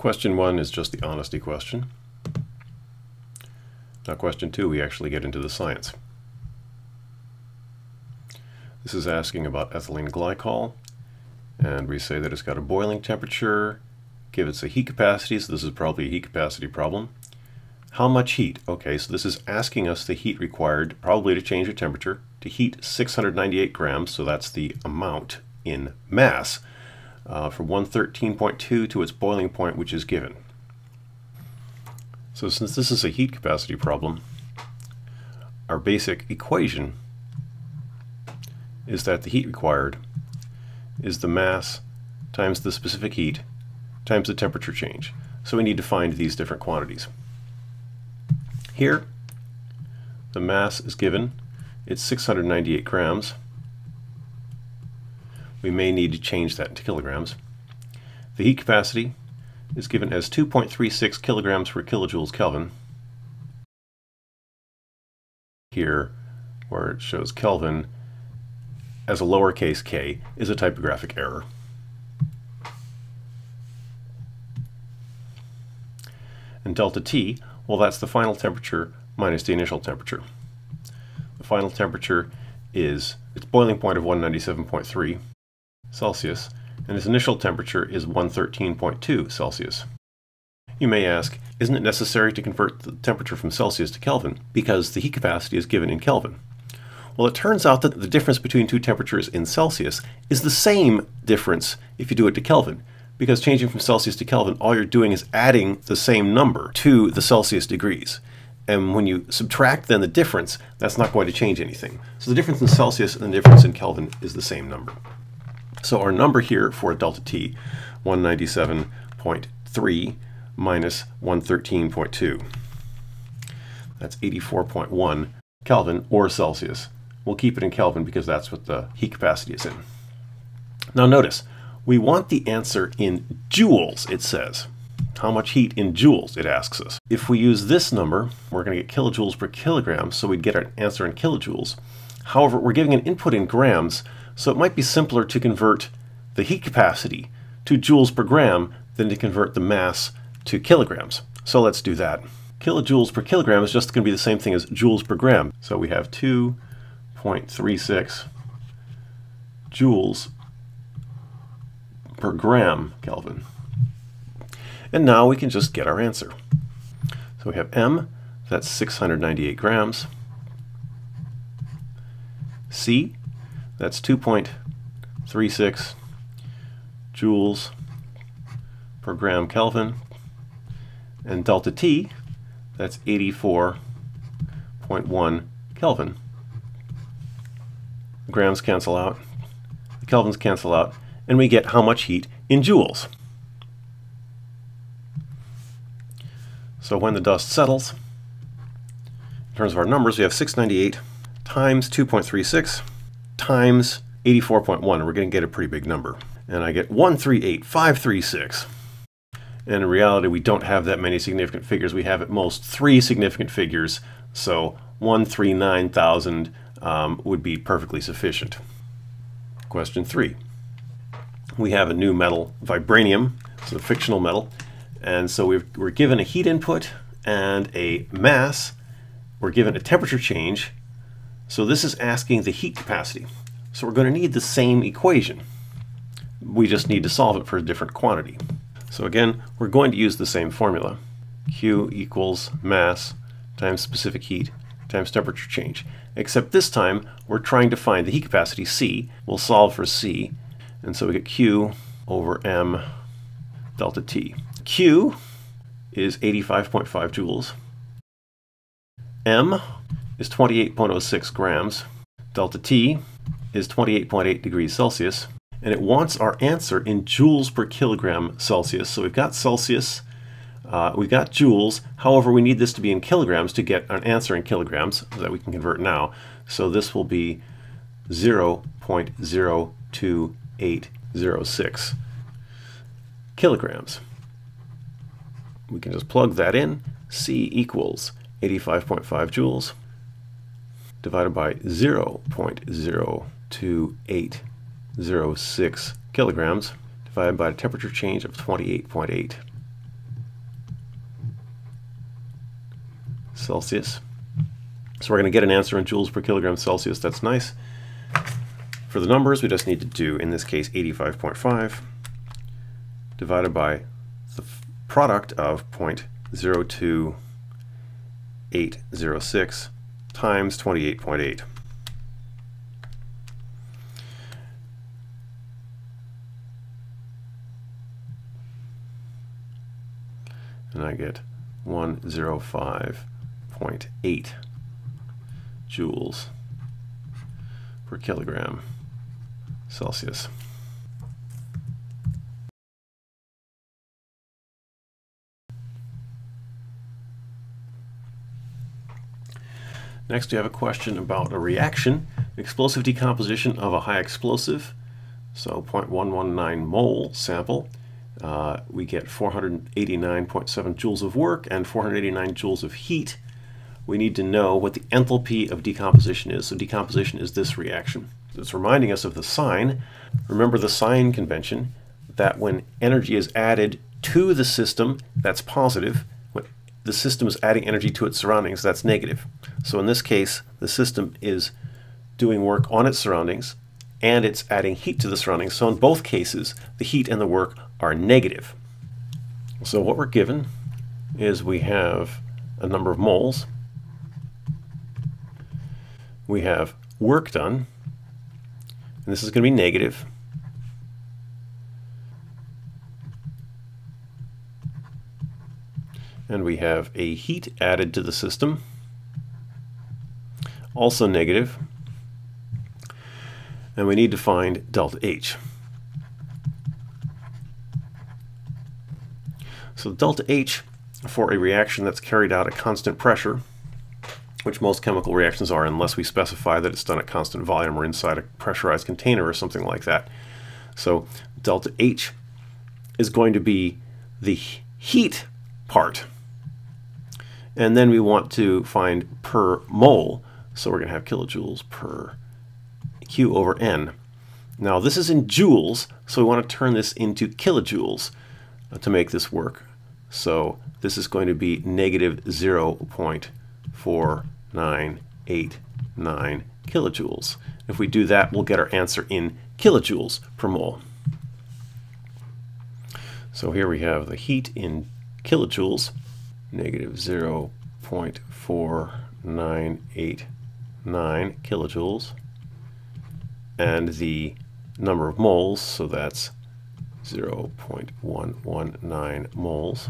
Question one is just the honesty question. Now question two, we actually get into the science. This is asking about ethylene glycol, and we say that it's got a boiling temperature, give it a heat capacity, so this is probably a heat capacity problem. How much heat? Okay, so this is asking us the heat required, probably to change the temperature, to heat 698 grams, so that's the amount in mass, uh, from 113.2 to its boiling point, which is given. So since this is a heat capacity problem, our basic equation is that the heat required is the mass times the specific heat times the temperature change. So we need to find these different quantities. Here, the mass is given. It's 698 grams. We may need to change that to kilograms. The heat capacity is given as 2.36 kilograms per kilojoules Kelvin. Here, where it shows Kelvin as a lowercase k is a typographic error. And delta T, well that's the final temperature minus the initial temperature. The final temperature is its boiling point of 197.3 Celsius, and its initial temperature is 113.2 Celsius. You may ask, isn't it necessary to convert the temperature from Celsius to Kelvin because the heat capacity is given in Kelvin? Well, it turns out that the difference between two temperatures in Celsius is the same difference if you do it to Kelvin. Because changing from Celsius to Kelvin, all you're doing is adding the same number to the Celsius degrees. And when you subtract then the difference, that's not going to change anything. So the difference in Celsius and the difference in Kelvin is the same number. So our number here for delta T, 197.3 minus 113.2. That's 84.1 Kelvin or Celsius. We'll keep it in Kelvin because that's what the heat capacity is in. Now notice, we want the answer in joules, it says. How much heat in joules, it asks us. If we use this number, we're going to get kilojoules per kilogram, so we'd get our answer in kilojoules. However, we're giving an input in grams, so it might be simpler to convert the heat capacity to joules per gram than to convert the mass to kilograms. So let's do that. Kilojoules per kilogram is just going to be the same thing as joules per gram. So we have 2.36 joules per gram Kelvin. And now we can just get our answer. So we have M, that's 698 grams. C, that's 2.36 joules per gram Kelvin. And delta T, that's 84.1 Kelvin grams cancel out, the kelvins cancel out, and we get how much heat in joules. So when the dust settles, in terms of our numbers, we have 698 times 2.36 times 84.1. We're going to get a pretty big number. And I get 138,536. And in reality, we don't have that many significant figures. We have at most three significant figures. So 139,000 um, would be perfectly sufficient. Question three. We have a new metal, vibranium. It's a fictional metal. And so we are given a heat input and a mass. We're given a temperature change. So this is asking the heat capacity. So we're going to need the same equation. We just need to solve it for a different quantity. So again, we're going to use the same formula. Q equals mass times specific heat times temperature change. Except this time, we're trying to find the heat capacity, C. We'll solve for C. And so we get Q over M delta T. Q is 85.5 joules. M is 28.06 grams. Delta T is 28.8 degrees Celsius. And it wants our answer in joules per kilogram Celsius. So we've got Celsius, uh, we've got joules, however we need this to be in kilograms to get an answer in kilograms that we can convert now. So this will be 0.02806 kilograms. We can just plug that in. C equals 85.5 joules divided by 0.02806 kilograms divided by a temperature change of 28.8 Celsius. So we're going to get an answer in joules per kilogram Celsius. That's nice. For the numbers, we just need to do, in this case, 85.5 divided by the product of 0.02806 times 28.8. And I get 105.8 joules per kilogram Celsius. Next, we have a question about a reaction, explosive decomposition of a high explosive, so 0.119 mole sample. Uh, we get 489.7 joules of work and 489 joules of heat. We need to know what the enthalpy of decomposition is. So decomposition is this reaction. It's reminding us of the sign. Remember the sign convention that when energy is added to the system, that's positive. The system is adding energy to its surroundings, that's negative. So in this case, the system is doing work on its surroundings and it's adding heat to the surroundings. So in both cases, the heat and the work are negative. So what we're given is we have a number of moles. We have work done, and this is going to be negative. And we have a heat added to the system, also negative. And we need to find delta H. So delta H for a reaction that's carried out at constant pressure which most chemical reactions are unless we specify that it's done at constant volume or inside a pressurized container or something like that. So delta H is going to be the heat part. And then we want to find per mole. So we're going to have kilojoules per Q over N. Now this is in joules, so we want to turn this into kilojoules uh, to make this work. So this is going to be negative 0.4989 kilojoules. If we do that, we'll get our answer in kilojoules per mole. So here we have the heat in kilojoules, negative 0.4989 kilojoules, and the number of moles, so that's 0.119 moles.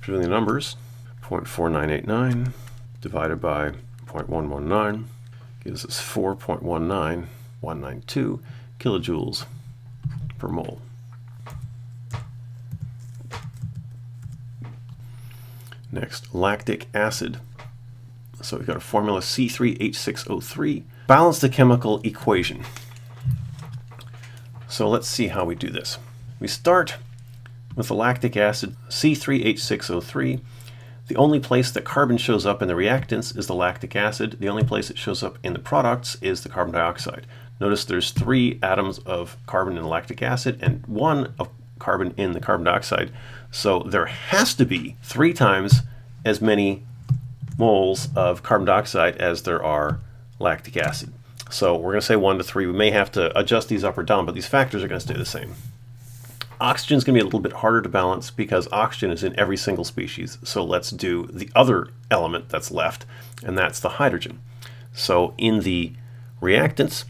For the numbers, 0.4989 divided by 0.119 gives us 4.19192 kilojoules per mole. Next, lactic acid. So we've got a formula C3H6O3. Balance the chemical equation. So let's see how we do this. We start with the lactic acid C3H6O3 the only place that carbon shows up in the reactants is the lactic acid. The only place it shows up in the products is the carbon dioxide. Notice there's three atoms of carbon in lactic acid and one of carbon in the carbon dioxide. So there has to be three times as many moles of carbon dioxide as there are lactic acid. So we're going to say 1 to 3. We may have to adjust these up or down, but these factors are going to stay the same. Oxygen is going to be a little bit harder to balance because oxygen is in every single species. So let's do the other element that's left, and that's the hydrogen. So in the reactants,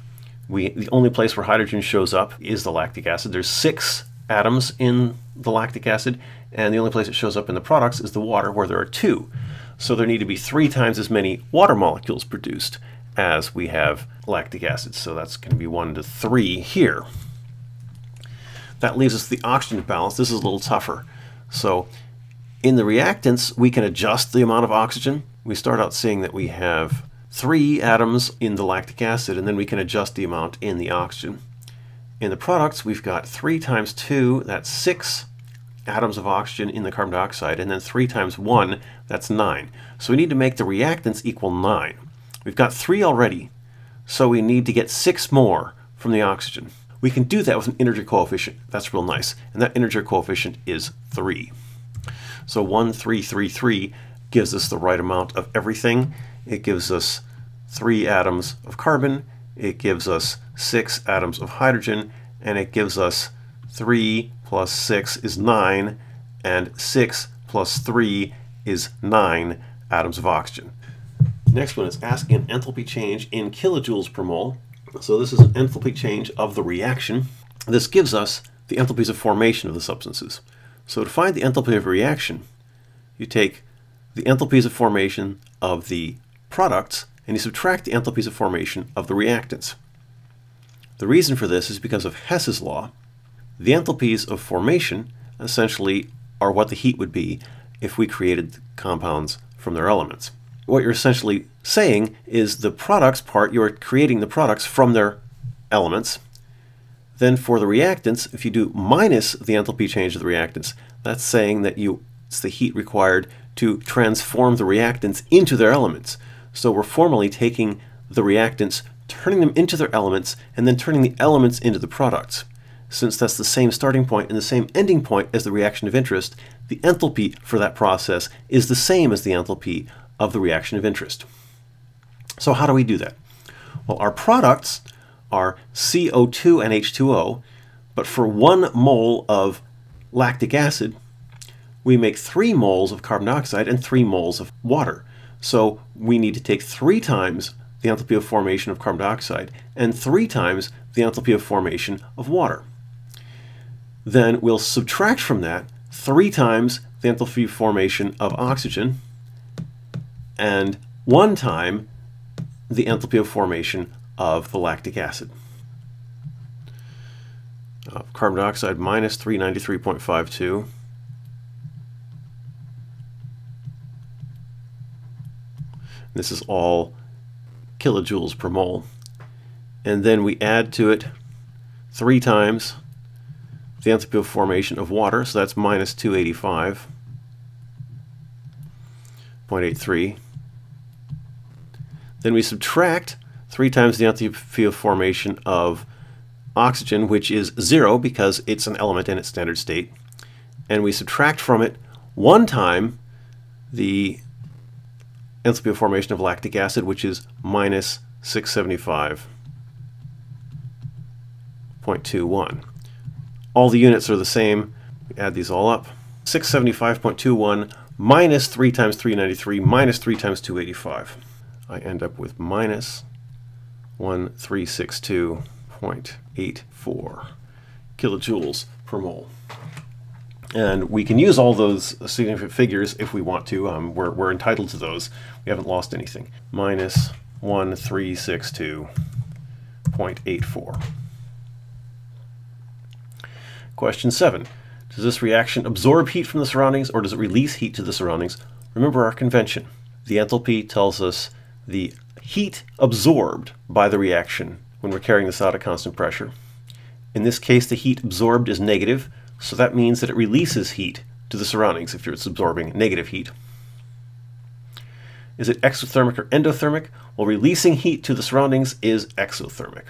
we the only place where hydrogen shows up is the lactic acid. There's six atoms in the lactic acid, and the only place it shows up in the products is the water, where there are two. So there need to be three times as many water molecules produced as we have lactic acid. So that's going to be one to three here. That leaves us the oxygen balance. This is a little tougher. So in the reactants, we can adjust the amount of oxygen. We start out seeing that we have three atoms in the lactic acid, and then we can adjust the amount in the oxygen. In the products, we've got three times two, that's six atoms of oxygen in the carbon dioxide, and then three times one, that's nine. So we need to make the reactants equal nine. We've got three already, so we need to get six more from the oxygen. We can do that with an integer coefficient. That's real nice. And that integer coefficient is 3. So 1, 3, 3, 3. gives us the right amount of everything. It gives us three atoms of carbon, it gives us six atoms of hydrogen, and it gives us 3 plus 6 is 9, and 6 plus 3 is 9 atoms of oxygen. Next one is asking an enthalpy change in kilojoules per mole. So this is an enthalpy change of the reaction. This gives us the enthalpies of formation of the substances. So to find the enthalpy of a reaction, you take the enthalpies of formation of the products and you subtract the enthalpies of formation of the reactants. The reason for this is because of Hess's law. The enthalpies of formation essentially are what the heat would be if we created compounds from their elements. What you're essentially saying is the products part, you're creating the products from their elements. Then for the reactants, if you do minus the enthalpy change of the reactants, that's saying that you it's the heat required to transform the reactants into their elements. So we're formally taking the reactants, turning them into their elements, and then turning the elements into the products. Since that's the same starting point and the same ending point as the reaction of interest, the enthalpy for that process is the same as the enthalpy of the reaction of interest. So how do we do that? Well, our products are CO2 and H2O, but for one mole of lactic acid, we make three moles of carbon dioxide and three moles of water. So we need to take three times the enthalpy of formation of carbon dioxide and three times the enthalpy of formation of water. Then we'll subtract from that three times the enthalpy of formation of oxygen and one time the enthalpy of formation of the lactic acid. Uh, carbon dioxide minus 393.52 This is all kilojoules per mole. And then we add to it three times the enthalpy of formation of water, so that's minus 285.83. Then we subtract three times the enthalpy of formation of oxygen, which is zero because it's an element in its standard state. And we subtract from it one time the enthalpy of formation of lactic acid, which is minus 675.21. All the units are the same. We add these all up. 675.21 minus 3 times 393 minus 3 times 285. I end up with minus 1362.84 kilojoules per mole. And we can use all those significant figures if we want to. Um, we're, we're entitled to those. We haven't lost anything. Minus 1362.84. Question 7. Does this reaction absorb heat from the surroundings or does it release heat to the surroundings? Remember our convention. The enthalpy tells us the heat absorbed by the reaction when we're carrying this out at constant pressure. In this case, the heat absorbed is negative, so that means that it releases heat to the surroundings if it's absorbing negative heat. Is it exothermic or endothermic? Well, releasing heat to the surroundings is exothermic.